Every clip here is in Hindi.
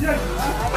接住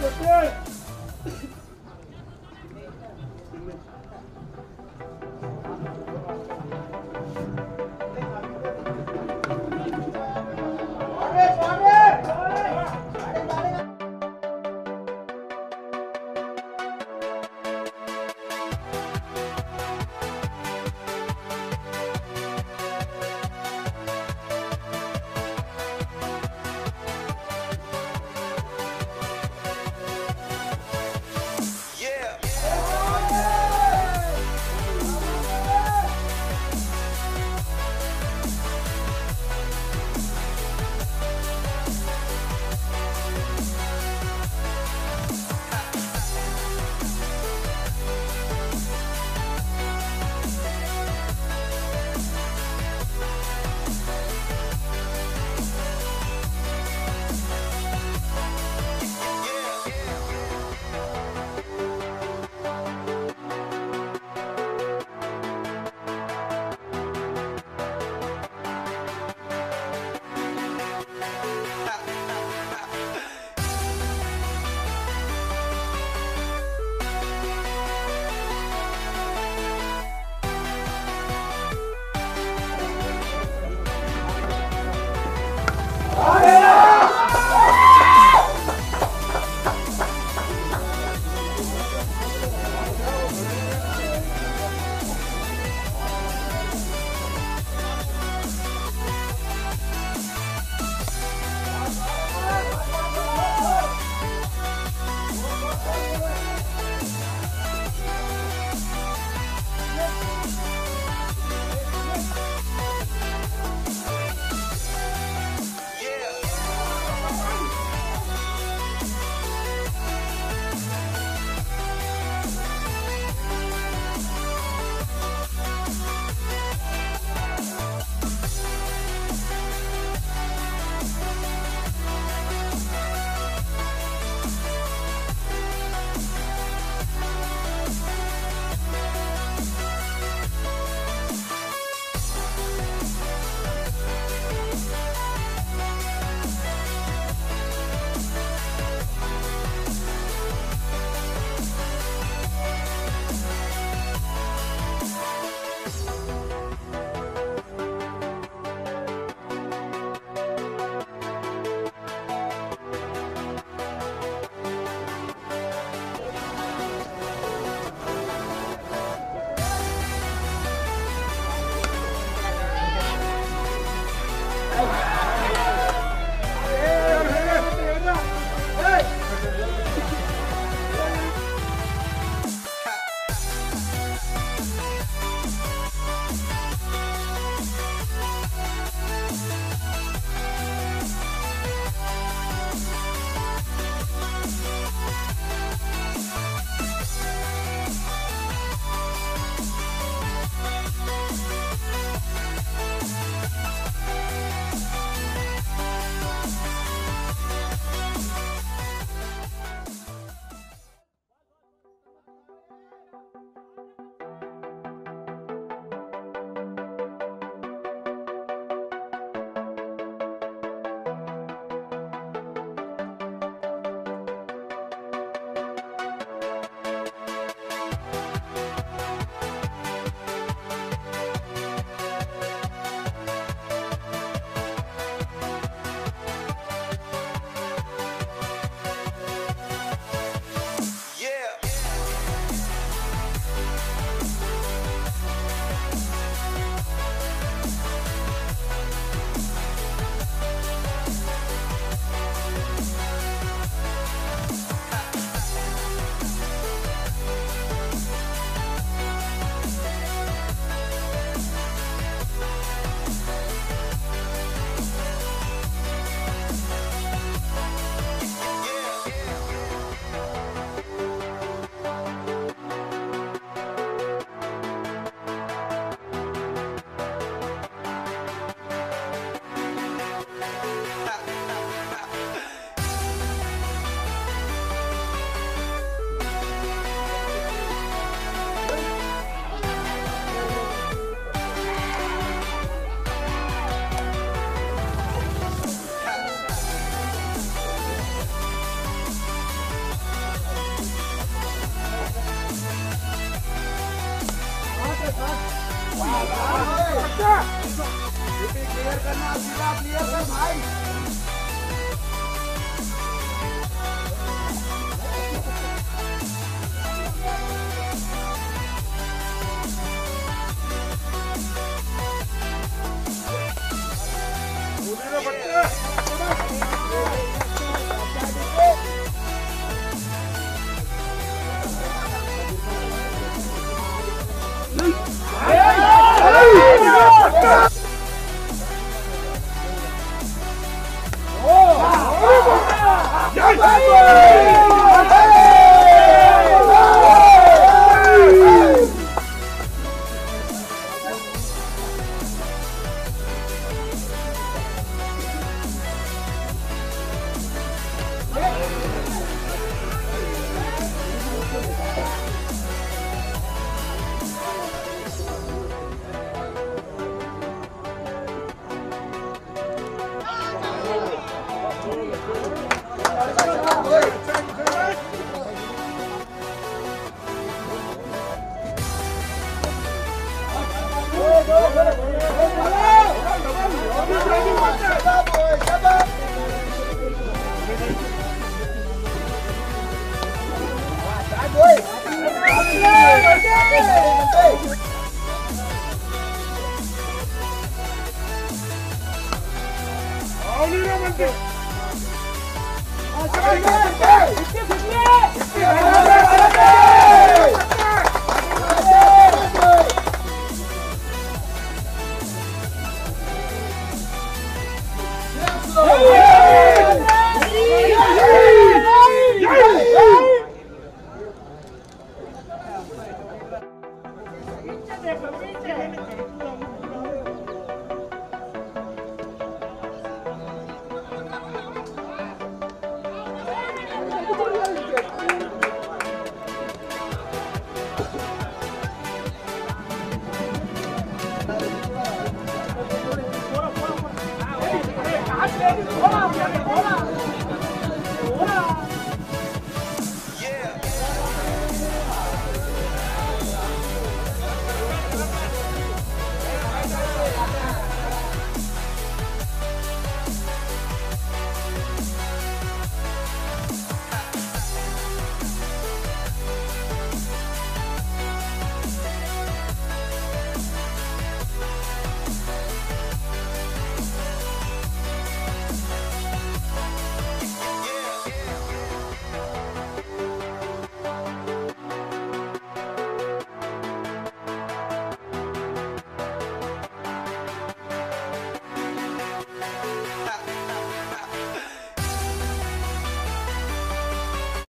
Go, let's! क्लियर करना सीधा क्लियर भाई। Bravo!